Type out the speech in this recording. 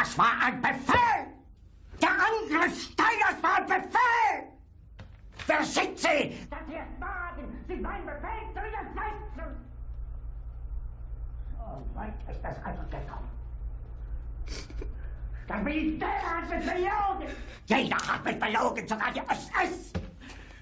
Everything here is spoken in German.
Das war ein Befehl! Der Angriff Steiners war ein Befehl! Wer sind Sie? Dass Sie es wagen, sich meinen Befehl zu widersetzen! So weit ist das also gekommen. Das Militär hat mich belogen! Jeder hat mich belogen, sogar die SS!